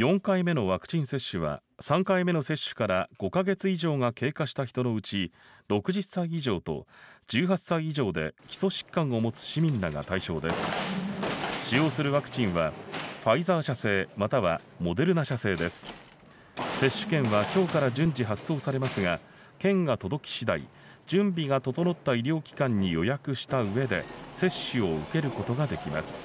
4回目のワクチン接種は3回目の接種から5ヶ月以上が経過した人のうち60歳以上と18歳以上で基礎疾患を持つ市民らが対象です。使用するワクチンはファイザー社製またはモデルナ社製です。接種券は今日から順次発送されますが券が届き次第準備が整った医療機関に予約した上で接種を受けることができます。